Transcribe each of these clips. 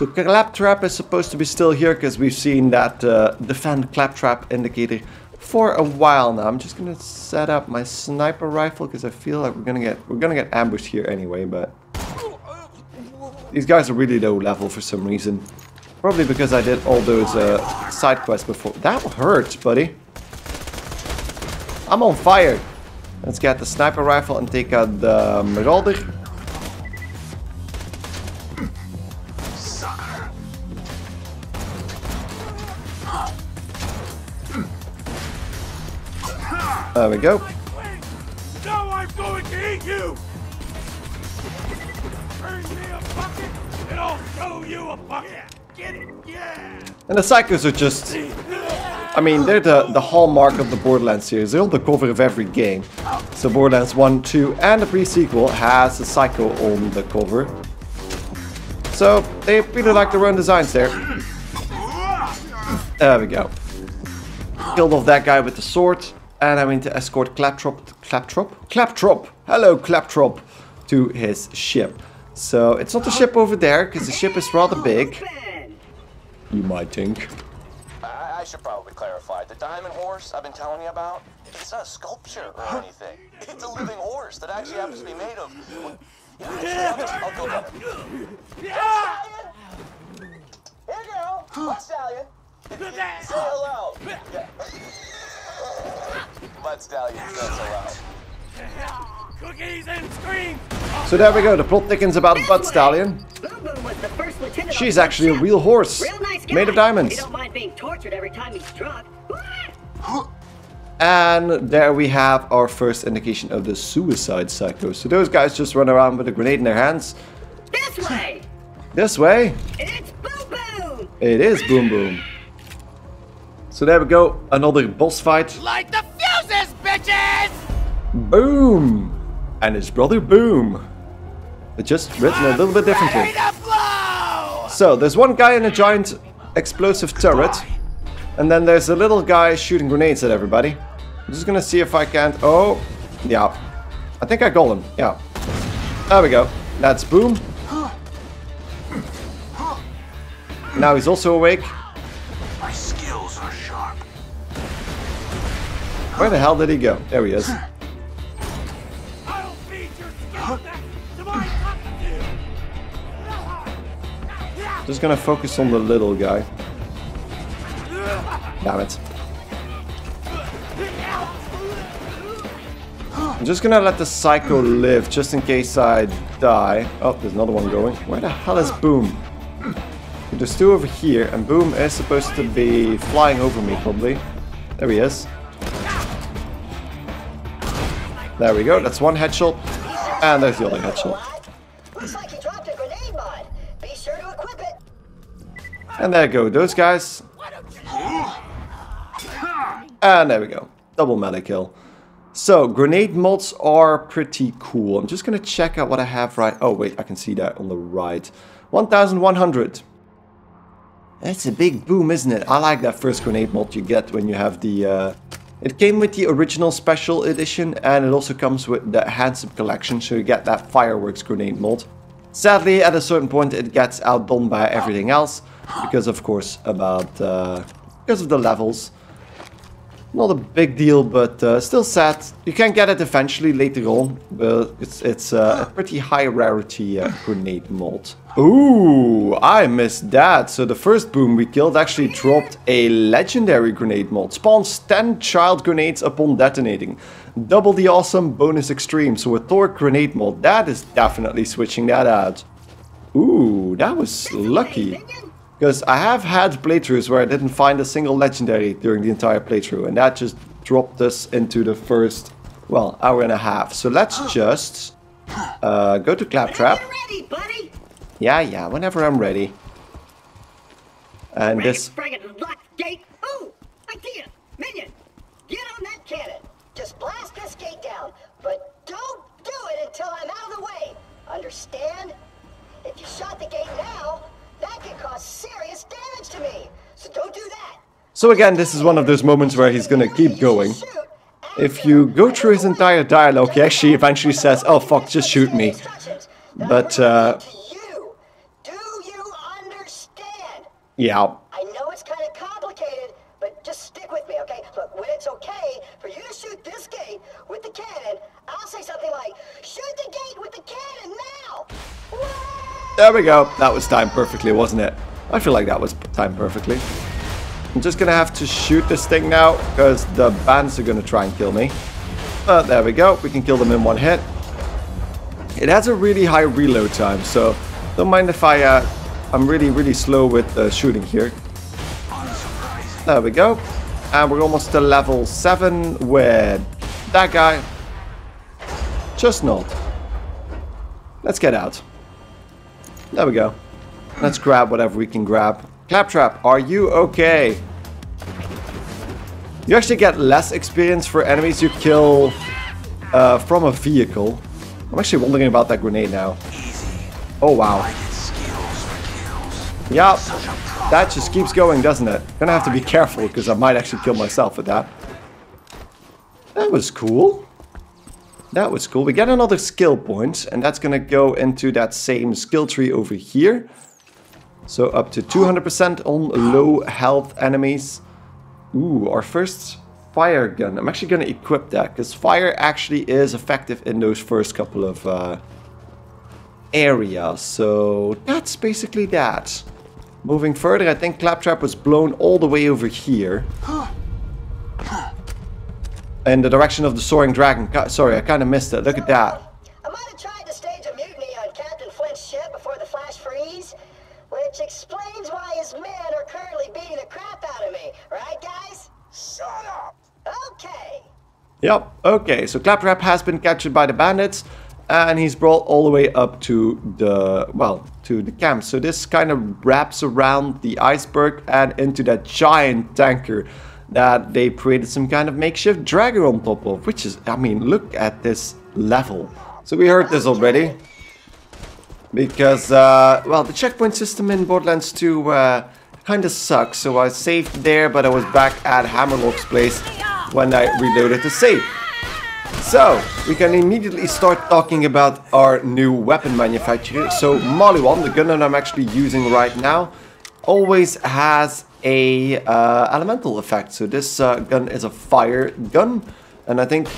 So Claptrap is supposed to be still here because we've seen that uh, defend Claptrap indicator for a while now. I'm just gonna set up my sniper rifle because I feel like we're gonna get we're gonna get ambushed here anyway. But these guys are really low level for some reason. Probably because I did all those uh, side quests before. That hurts, buddy. I'm on fire. Let's get the sniper rifle and take out the Marauder. There we go. Now I'm going to eat you! Bring me a bucket, and I'll show you a bucket! Get it? Yeah! And the psychos are just... I mean, they're the, the hallmark of the Borderlands series. They're on the cover of every game. So Borderlands 1, 2, and the pre-sequel has a psycho on the cover. So they really like their own designs there. There we go. Killed off that guy with the sword. And I'm going to escort Claptrap, Claptrap? Claptrap! Hello, Claptrap! To his ship. So it's not the ship over there, because the ship is rather big. You might think. I, I should probably clarify. The diamond horse I've been telling you about, it's not a sculpture or anything. It's a living horse that actually happens to be made of... Yeah, I'll, go get it. Here, girl! Butt Stallion? Say hello! Yeah. Butt Stallion says hello. Cookies and screams! So there we go, the plot thickens about Butt Stallion. Boom Boom was the first lieutenant She's actually a real horse, Real nice guy. made of diamonds. He don't mind being tortured every time he's drunk. And there we have our first indication of the suicide psycho. So those guys just run around with a grenade in their hands. This way. This way, It's Boom Boom. it is Boom Boom. So there we go, another boss fight. Light the fuses, bitches! Boom! And his brother Boom. It's just written a little bit differently. Ready to blow! So there's one guy in a giant explosive turret. And then there's a little guy shooting grenades at everybody. I'm just gonna see if I can't... Oh, yeah. I think I got him, yeah. There we go. That's Boom. Now he's also awake. Where the hell did he go? There he is. I'll feed your skill set to my cockatiel! Just gonna focus on the little guy. Damn it. I'm just gonna let the psycho live just in case I die. Oh, there's another one going. Where the hell is Boom? There's two over here, and Boom is supposed to be flying over me, probably. There he is. There we go, that's one headshot. And there's the other headshot. To. And there go those guys. And there we go. Double meta kill. So, grenade mods are pretty cool. I'm just gonna check out what I have right... Oh, wait, I can see that on the right. 1100. That's a big boom, isn't it? I like that first grenade mod you get when you have the... Uh... It came with the original special edition, and it also comes with the Handsome collection, so you get that fireworks grenade mod. Sadly, at a certain point, it gets outdone by everything else, because of course, about... Uh... because of the levels. Not a big deal, but uh, still sad. You can get it eventually later on, but it's it's uh, a pretty high rarity uh, grenade mod. Ooh, I missed that. So the first boom we killed actually dropped a legendary grenade mod. Spawns 10 child grenades upon detonating. Double the awesome bonus extreme. So a Torgue grenade mod. That is definitely switching that out. Ooh, that was lucky. Because I have had playthroughs where I didn't find a single legendary during the entire playthrough, and that just dropped us into the first, well, hour and a half. So let's just uh, go to Claptrap. Ready, buddy. Yeah, yeah, whenever I'm ready. And this, Friggin' lock gate. Ooh, idea. Minion, get on that cannon. Just blast this gate down, but don't do it until I'm out of the way. Understand? If you shot the gate now, that could cause serious damage to me. So don't do that. so again, this is one of those moments where he's gonna keep going. If you go through his entire dialogue, he actually eventually says, oh fuck, just shoot me. But, uh, Do you Yeah. I know it's kind of complicated, but just stick with me, okay? Look, when it's okay for you to shoot this gate with the cannon, I'll say something like, shoot the gate with the cannon now! There we go. That was timed perfectly, wasn't it? I feel like that was timed perfectly. I'm just gonna have to shoot this thing now, because the bands are gonna try and kill me. But there we go. We can kill them in one hit. It has a really high reload time, so don't mind if I, uh, I'm really, really slow with uh, shooting here. There we go. And we're almost to level 7 with that guy. Just not. Let's get out. There we go. Let's grab whatever we can grab. Claptrap, are you okay? You actually get less experience for enemies you kill uh, from a vehicle. I'm actually wondering about that grenade now. Oh wow. Yep. That just keeps going, doesn't it? Gonna have to be careful because I might actually kill myself with that. That was cool. That was cool. We get another skill point, and that's gonna go into that same skill tree over here. So up to 200% on low health enemies. Ooh, our first fire gun. I'm actually gonna equip that, because fire actually is effective in those first couple of uh, areas. So that's basically that. Moving further, I think Claptrap was blown all the way over here. In the direction of the Soaring Dragon. Sorry, I kind of missed it. Look at that. I might have tried to stage a mutiny on Captain Flynt's ship before the flash freeze, which explains why his men are currently beating the crap out of me. Right, guys? Shut up! Okay. Yep, okay, so Claptrap has been captured by the bandits and he's brought all the way up to the, well, to the camp. So this kind of wraps around the iceberg and into that giant tanker that they created some kind of makeshift dragger on top of, which is, I mean, look at this level. So we heard this already. Because, uh, well, the checkpoint system in Borderlands 2 uh, kind of sucks. So I saved there, but I was back at Hammerlock's place when I reloaded the save. So, we can immediately start talking about our new weapon manufacturer. So, Maliwan, the gun that I'm actually using right now, always has a uh, elemental effect. So this uh, gun is a fire gun. And I think,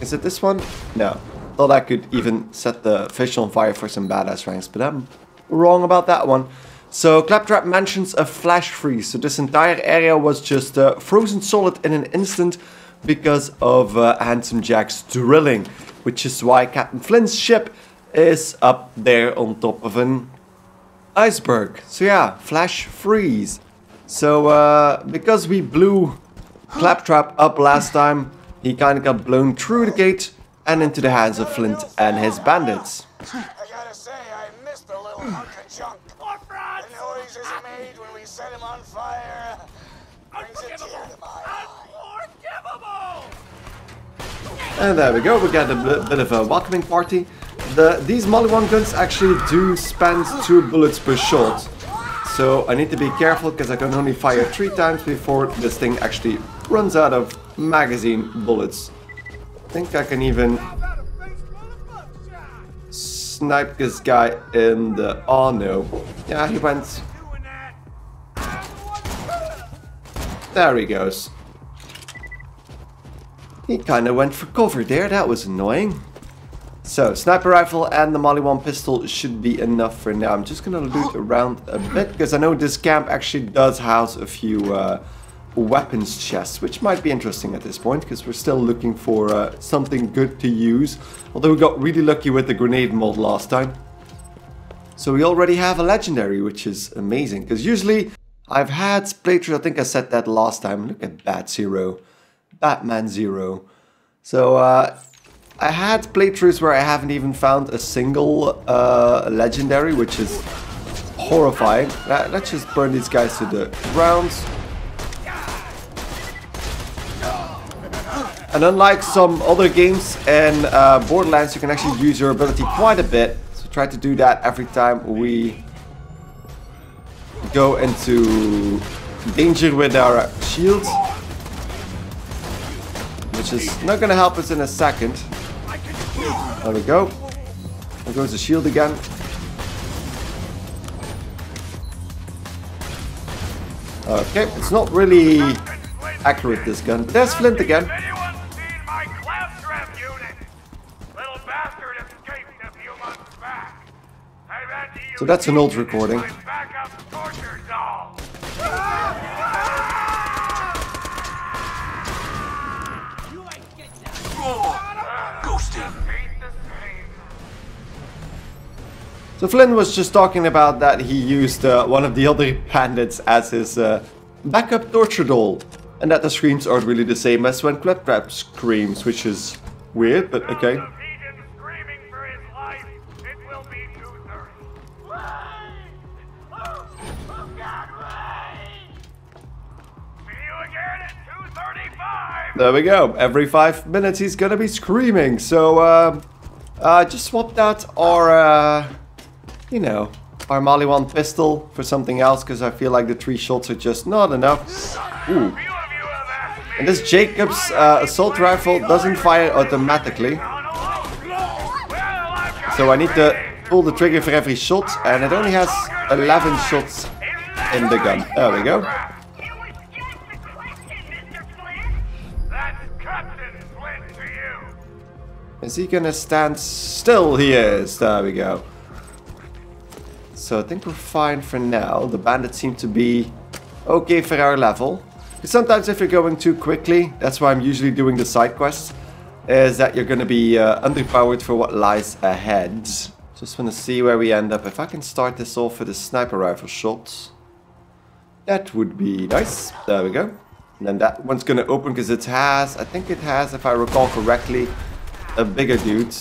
is it this one? No. Thought I could even set the fish on fire for some badass ranks, but I'm wrong about that one. So Claptrap mentions a flash freeze. So this entire area was just uh, frozen solid in an instant because of uh, Handsome Jack's drilling, which is why Captain Flynt's ship is up there on top of an iceberg. So yeah, flash freeze. So uh, because we blew Claptrap up last time, he kind of got blown through the gate and into the hands of Flynt and his bandits. I gotta say, I missed the little And there we go, we got a bit of a welcoming party. The, these Maliwan guns actually do spend two bullets per shot. So I need to be careful because I can only fire three times before this thing actually runs out of magazine bullets. I think I can even snipe this guy in the... Oh no. Yeah, he went... There he goes. He kinda went for cover there, that was annoying. So, sniper rifle and the Maliwan pistol should be enough for now. I'm just gonna loot around a bit, because I know this camp actually does house a few uh, weapons chests, which might be interesting at this point, because we're still looking for uh, something good to use. Although we got really lucky with the grenade mod last time. So we already have a legendary, which is amazing, because usually I've had playthroughs, I think I said that last time, look at Bat Zero, Batman Zero. So uh, I had playthroughs where I haven't even found a single uh, legendary, which is horrifying. Let's just burn these guys to the ground. And unlike some other games in uh, Borderlands, you can actually use your ability quite a bit. So try to do that every time we go into danger with our shields. Which is not going to help us in a second. There we go. There goes the shield again. Okay, it's not really accurate, this gun. There's Flynt again. So that's an old recording. So Flynn was just talking about that he used uh, one of the other bandits as his uh, backup torture doll. And that the screams aren't really the same as when Claptrap screams, which is weird, but okay. Of Egan screaming for his life, it will be 2.30. Wait! God, wait! See you again at 2.35! There we go. Every five minutes he's gonna be screaming. So, um, uh, just swapped out our, uh, you know, our Maliwan pistol for something else because I feel like the three shots are just not enough. Ooh. And this Jacobs uh, assault rifle doesn't fire automatically. So I need to pull the trigger for every shot and it only has 11 shots in the gun. There we go. Is he gonna stand still? He is. There we go. So I think we're fine for now. The bandits seem to be okay for our level. 'Cause sometimes if you're going too quickly, that's why I'm usually doing the side quests, is that you're gonna be uh, underpowered for what lies ahead. Just wanna see where we end up. If I can start this off with a sniper rifle shot, that would be nice. There we go. And then that one's gonna open because it has, I think it has, if I recall correctly, a bigger dude.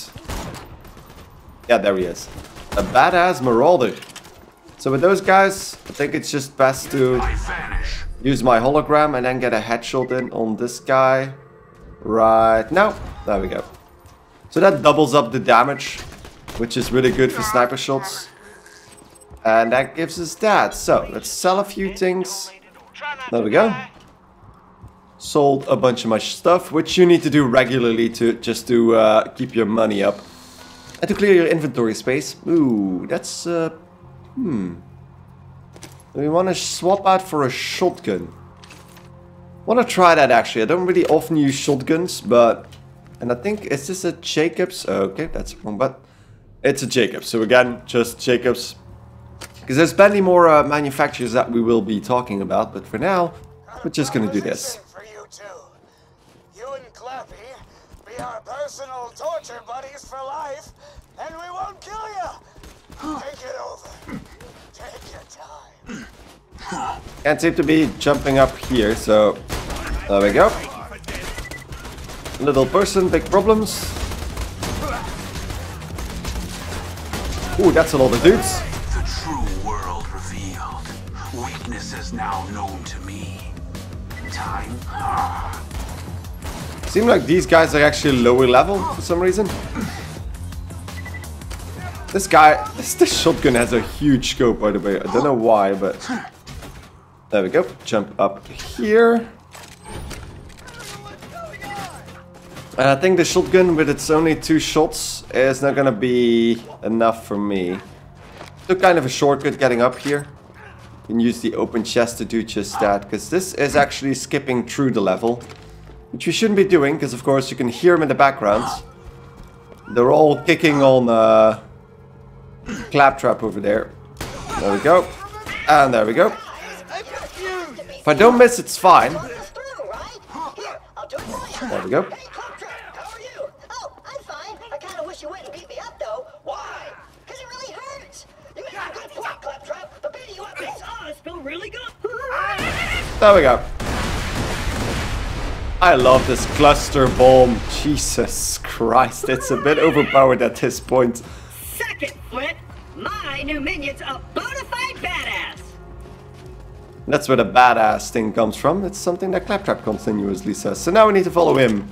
Yeah, there he is. A badass marauder. So with those guys, I think it's just best to use my hologram and then get a headshot in on this guy. Right now. There we go. So that doubles up the damage, which is really good for sniper shots. And that gives us that. So let's sell a few things. There we go. Sold a bunch of my stuff, which you need to do regularly to just to uh, keep your money up. And to clear your inventory space. Ooh, that's... Uh, hmm. We want to swap out for a shotgun. Want to try that actually. I don't really often use shotguns, but... And I think, is this a Jacobs? Okay, that's wrong, but... It's a Jacobs. So again, just Jacobs. Because there's plenty more uh, manufacturers that we will be talking about, but for now, we're just gonna do this. For you two. You and Clappy be our personal torture buddies for life, and we won't kill you. Take it over. Take your time. Can't seem to be jumping up here, so there we go. Little person, big problems. Ooh, that's a lot of dudes. The true world revealed. Weakness is now known to me. Time? Ah. Seem like these guys are actually lower level for some reason. This guy, this, this shotgun has a huge scope by the way. I don't know why, but there we go. Jump up here. And I think the shotgun with its only two shots is not gonna be enough for me. Took kind of a shortcut getting up here. You can use the open chest to do just that, because this is actually skipping through the level. Which you shouldn't be doing, because of course you can hear them in the background. They're all kicking on uh, Claptrap over there. There we go. And there we go. If I don't miss, it's fine. There we go. There we go. I love this cluster bomb. Jesus Christ, it's a bit overpowered at this point. Flynt, my new minion's a bona fide badass. That's where the badass thing comes from. It's something that Claptrap continuously says. So now we need to follow him.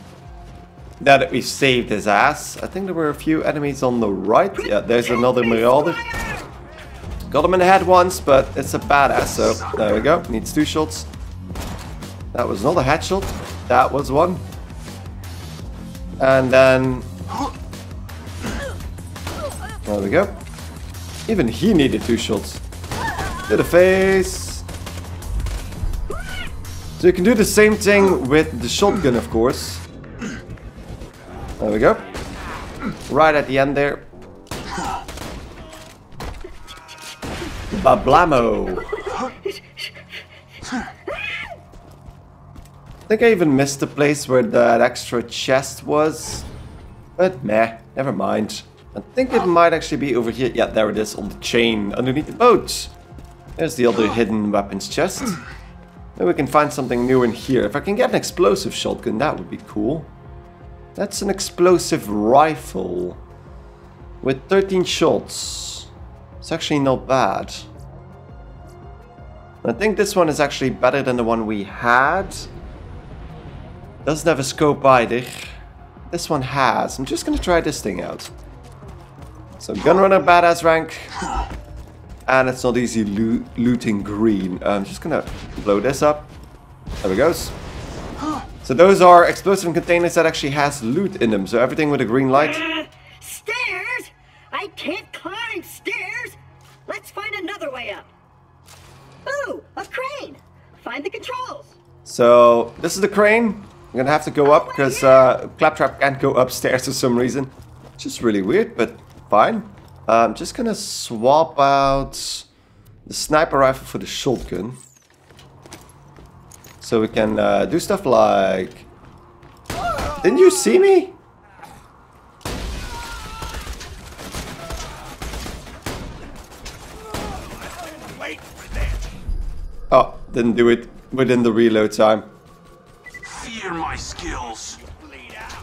Now that we've saved his ass. I think there were a few enemies on the right. Yeah, there's another Marauder. Got him in the head once, but it's a badass, so there we go. Needs two shots. That was not a headshot. That was one. And then... There we go. Even he needed two shots. To the face. So you can do the same thing with the shotgun, of course. There we go. Right at the end there. Bablamo. I think I even missed the place where that extra chest was. But meh, never mind. I think it might actually be over here. Yeah, there it is on the chain underneath the boat. There's the other hidden weapons chest. Maybe we can find something new in here. If I can get an explosive shotgun, that would be cool. That's an explosive rifle. With 13 shots. It's actually not bad. I think this one is actually better than the one we had. Doesn't have a scope either. This one has. I'm just gonna try this thing out. So Gunrunner Badass rank. And it's not easy loo looting green. I'm just gonna blow this up. There we goes. So those are explosive containers that actually has loot in them. So everything with a green light. Uh, stairs? I can't climb stairs. Let's find another way up. Ooh, a crane. Find the controls. So this is the crane. I'm gonna have to go up because uh, Claptrap can't go upstairs for some reason. Just really weird, but fine. I'm just gonna swap out the sniper rifle for the shotgun. So we can uh, do stuff like... Didn't you see me? Wait for that. Oh, didn't do it within the reload time. Fear my skills. Bleed out.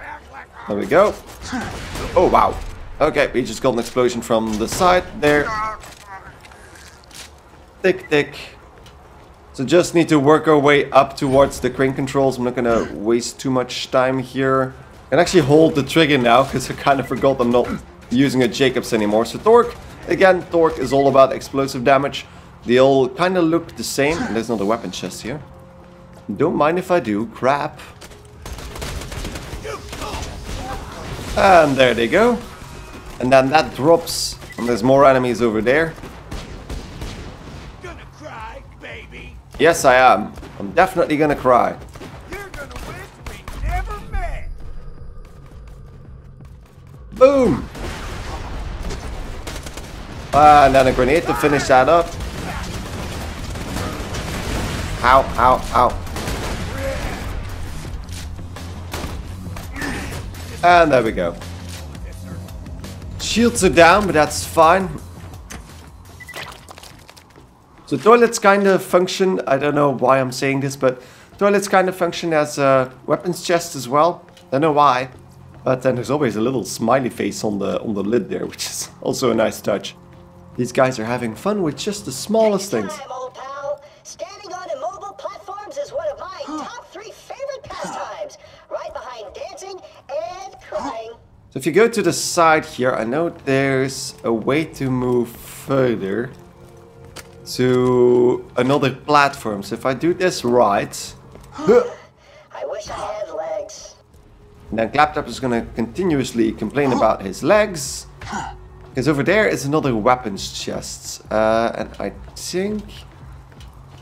Act like a There we go. Oh, wow. Okay, we just got an explosion from the side there. Tick, tick. So just need to work our way up towards the crane controls. I'm not gonna waste too much time here. Can actually hold the trigger now, because I kind of forgot I'm not using a Jacobs anymore. So Torgue, again, Torgue is all about explosive damage. They all kind of look the same. And there's another weapon chest here. Don't mind if I do. Crap. And there they go. And then that drops. And there's more enemies over there. gonna cry, baby. Yes, I am. I'm definitely gonna cry. You're gonna wish we never met. Boom! Ah, and then a grenade to finish that up. Ow, ow, ow. And there we go. Shields are down, but that's fine. So toilets kind of function, I don't know why I'm saying this, but toilets kind of function as a weapons chest as well. I don't know why. But then there's always a little smiley face on the on the lid there, which is also a nice touch. These guys are having fun with just the smallest things. If you go to the side here, I know there's a way to move further to another platform. So if I do this right, I wish I had legs. then Claptrap is gonna continuously complain about his legs. Because over there is another weapons chest. Uh, and I think...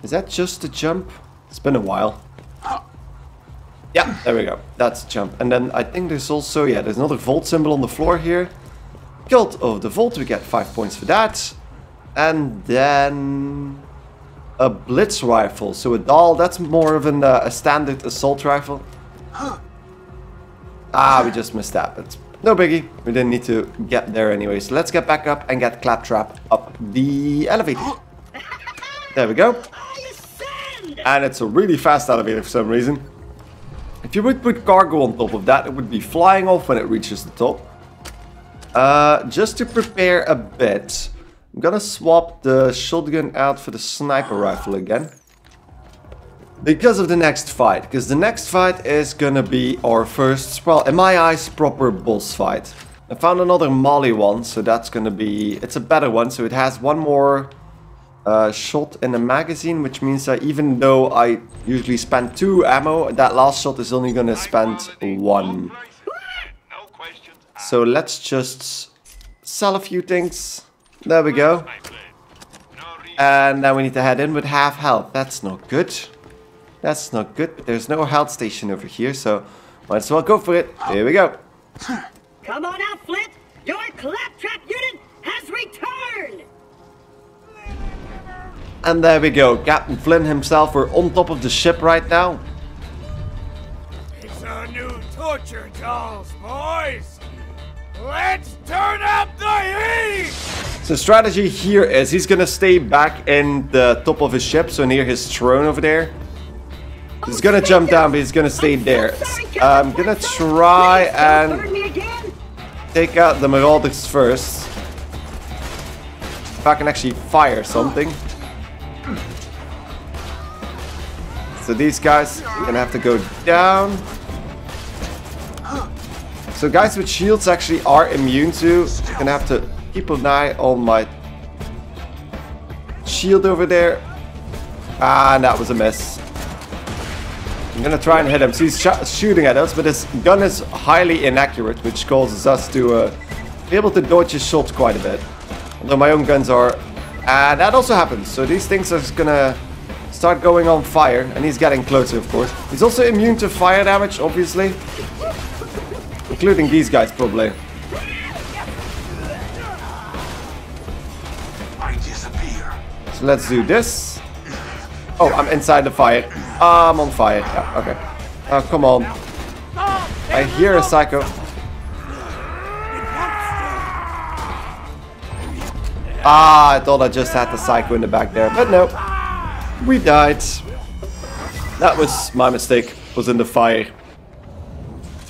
Is that just a jump? It's been a while. Yeah, there we go. That's a jump. And then I think there's also... Yeah, there's another vault symbol on the floor here. Cult of the Vault, we get 5 points for that. And then... A Blitz rifle. So a Dahl, that's more of an, uh, a standard assault rifle. Ah, we just missed that, but no biggie. We didn't need to get there anyway. So let's get back up and get Claptrap up the elevator. There we go. And it's a really fast elevator for some reason. If you would put cargo on top of that, it would be flying off when it reaches the top. Uh, just to prepare a bit, I'm gonna swap the shotgun out for the sniper rifle again. Because of the next fight. Because the next fight is gonna be our first, well, in my eyes, proper boss fight. I found another Maliwan, so that's gonna be... It's a better one, so it has one more shot in the magazine, which means that even though I usually spend two ammo, that last shot is only gonna spend one. So let's just sell a few things. There we go. And now we need to head in with half health. That's not good. That's not good, there's no health station over here, so might as well go for it. Here we go. Come on out, Flynt! Your claptrap unit has returned! And there we go. Captain Flynn himself, we're on top of the ship right now. It's our new torture dolls, boys. Let's turn up the heat! So strategy here is he's gonna stay back in the top of his ship, so near his throne over there. Oh, he's gonna jump down, but he's gonna stay I'm so there. sorry, um, I'm gonna try and burn me again. take out the Marauders first. If I can actually fire oh. something. So these guys are gonna have to go down. So guys with shields actually are immune to. Gonna have to keep an eye on my shield over there. Ah, that was a miss. I'm gonna try and hit him. So he's sh shooting at us, but his gun is highly inaccurate, which causes us to uh, be able to dodge his shots quite a bit. Although my own guns are... And that also happens. So these things are just gonna start going on fire, and he's getting closer, of course. He's also immune to fire damage, obviously. Including these guys, probably. I disappear. So let's do this. Oh, I'm inside the fire. I'm on fire. Yeah, okay. Oh, come on. I hear a psycho. Ah, I thought I just had the psycho in the back there, but no. We died. That was my mistake. Was in the fire.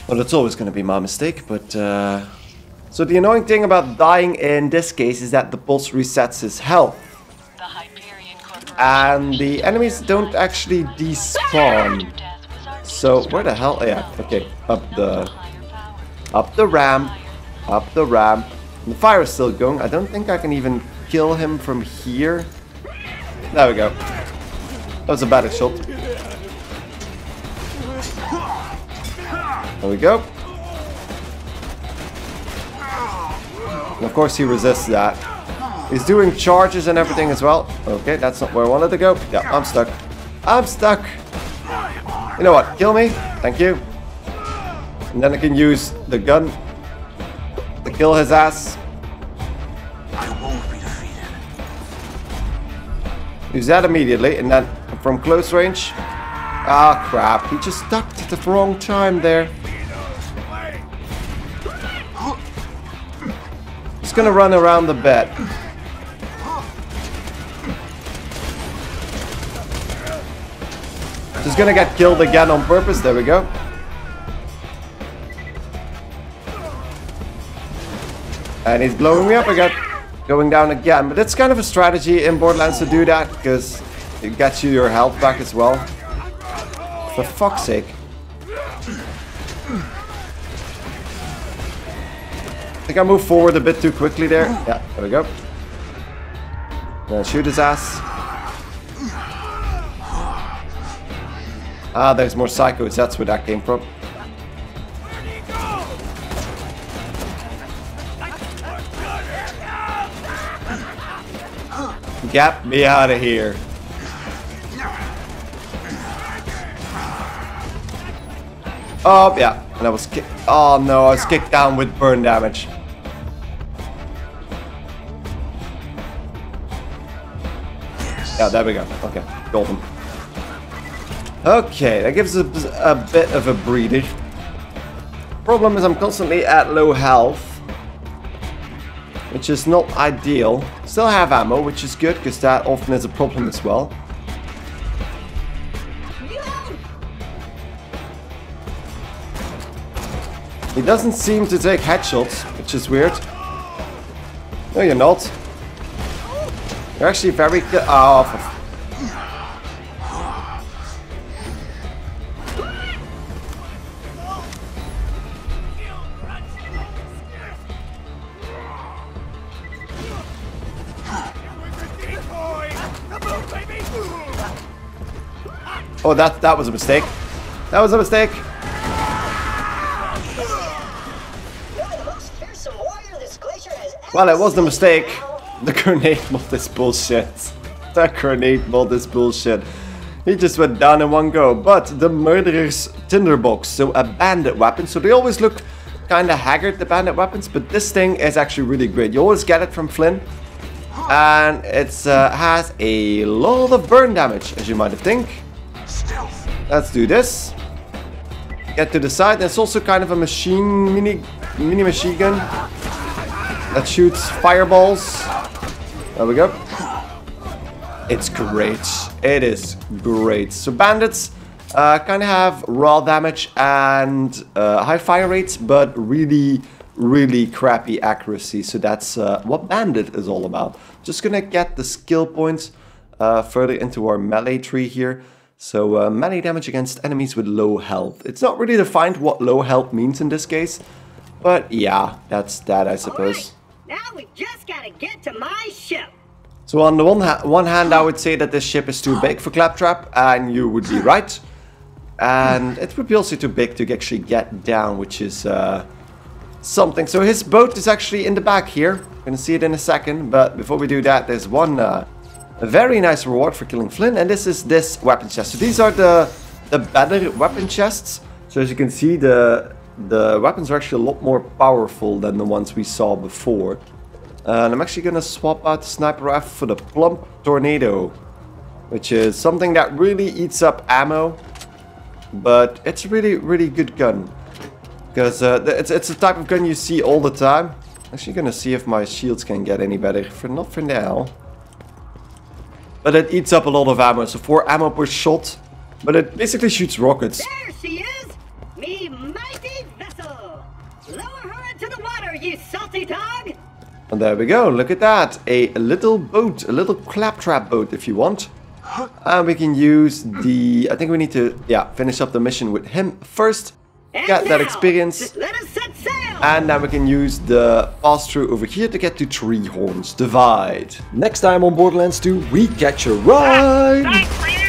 Well, it's always going to be my mistake, but... Uh... So the annoying thing about dying in this case is that the boss resets his health. The Hyperion Corporation. And the enemies don't actually despawn. So where the hell? Yeah, okay. Up the up the ramp. Up the ramp. The fire is still going. I don't think I can even kill him from here. There we go. That was a bad shot. There we go. And of course he resists that. He's doing charges and everything as well. Okay, that's not where I wanted to go. Yeah, I'm stuck. I'm stuck. You know what? Kill me. Thank you. And then I can use the gun to kill his ass. Use that immediately, and then from close range. Ah, crap. He just ducked at the wrong time there. He's gonna run around the bed. Just gonna get killed again on purpose. There we go. And he's blowing me up again. Going down again. But it's kind of a strategy in Borderlands to do that. Because it gets you your health back as well. For fuck's sake. I think I moved forward a bit too quickly there. Yeah, there we go. Gonna shoot his ass. Ah, there's more psychos. That's where that came from. Get me out of here. Oh, yeah. And I was kicked. Oh, no. I was kicked down with burn damage. Yeah, there we go. Okay, golden. Okay, that gives us a, a bit of a breather. Problem is I'm constantly at low health. Which is not ideal. Still have ammo, which is good, because that often is a problem as well. He doesn't seem to take headshots, which is weird. No, you're not. You're actually very good. Oh, Oh, that that was a mistake. That was a mistake. Well, it was the mistake. The grenade mod is bullshit. That grenade mod is bullshit. He just went down in one go. But the murderer's tinderbox, so a bandit weapon. So they always look kind of haggard, the bandit weapons, but this thing is actually really great. You always get it from Flynn. And it uh, has a lot of burn damage, as you might have think. Let's do this. Get to the side. It's also kind of a machine, mini, mini machine gun that shoots fireballs. There we go. It's great. It is great. So bandits uh, kind of have raw damage and uh, high fire rates, but really, really crappy accuracy. So that's uh, what bandit is all about. Just gonna get the skill points uh, further into our melee tree here. So uh, melee damage against enemies with low health. It's not really defined what low health means in this case, but yeah, that's that I suppose. Now we just gotta get to my ship. So on the one, ha one hand, I would say that this ship is too big for Claptrap, and you would be right. And it would be also too big to actually get down, which is uh, something. So his boat is actually in the back here. Gonna see it in a second, but before we do that, there's one uh, very nice reward for killing Flynn, and this is this weapon chest. So these are the the better weapon chests. So as you can see, the the weapons are actually a lot more powerful than the ones we saw before. And I'm actually gonna swap out the sniper rifle for the plump tornado, which is something that really eats up ammo, but it's a really really good gun because uh, it's it's a type of gun you see all the time. Actually, gonna see if my shields can get any better. For not for now. But it eats up a lot of ammo, so 4 ammo per shot. But it basically shoots rockets. There she is! And there we go, look at that. A little boat, a little claptrap boat if you want. And we can use the... I think we need to, yeah, finish up the mission with him first. And Get that experience. Let us set sail! And then we can use the pass-through over here to get to Three Horns Divide. Next time on Borderlands 2, we catch a ride! Ah, For